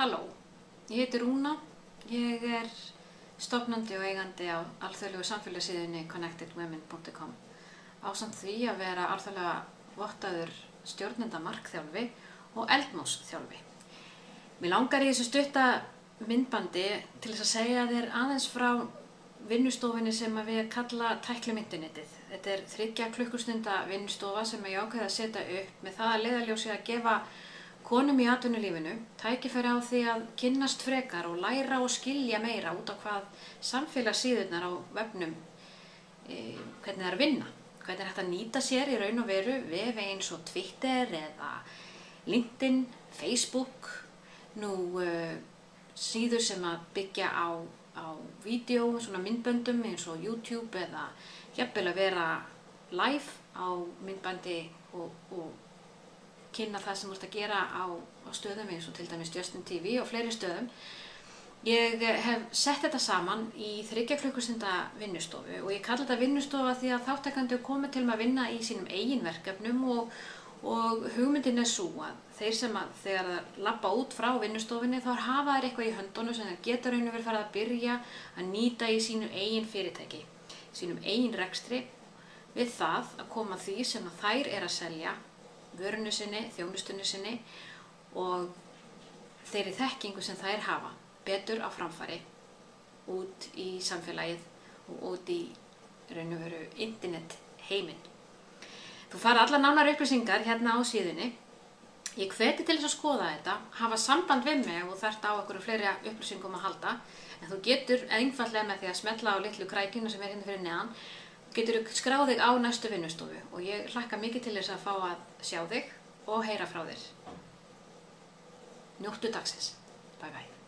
Halló, ég heiti Rúna, ég er stofnandi og eigandi á alþjóðlegu samfélagsíðunni connectedwomen.com ásamt því að vera alþjóðlega vottaður stjórnenda markþjálfi og eldmósþjálfi. Mér langar í þessu stutta myndbandi til þess að segja þér aðeins frá vinnustofinni sem við kalla tæklum internetið. Þetta er þryggja klukkustunda vinnustofa sem ég ákveði að setja upp með það að leiðaljósi að gefa konum í atvinnulífinu tækifæri á því að kynnast frekar og læra og skilja meira út á hvað samfélagssíðurnar á vefnum e, hvernig það er að vinna. Hvernig er hægt að nýta sér í raun og veru við eins og Twitter eða LinkedIn, Facebook. Nú uh, síður sem að byggja á, á vídeo, svona myndböndum eins og YouTube eða jafnvel að vera live á myndbandi og, og kynna það sem þú ert að gera á, á stöðum eins og til dæmis Justin TV og fleiri stöðum. Ég hef sett þetta saman í þryggja klukkustunda vinnustofu og ég kalla þetta vinnustofa því að þáttakandi er komið til að vinna í sínum eigin verkefnum og, og hugmyndin er svo að þeir sem að þegar það lappa út frá vinnustofinni þá hafa þeir eitthvað í höndunum sem þeir geta raun og verið farið að byrja að nýta í sínu eigin fyrirtæki, sínum eigin rekstri við það að koma því sem að þær er að selja vörunu sinni, þjónustunni sinni og þeirri þekkingu sem þær hafa betur á framfari út í samfélagið og út í raun og veru internet heiminn. Þú fara alla nánar upplýsingar hérna á síðunni. Ég hveti til þess að skoða þetta, hafa samband við mig og þarft á okkur fleiri upplýsingum að halda en þú getur einfallega með því að smetla á litlu krækina sem er hérna fyrir neðan getur þú skráð þig á næstu vinnustofu og ég hlakka mikið til þess að fá að sjá þig og heyra frá þér. Njóttu dagsins. Bye bye.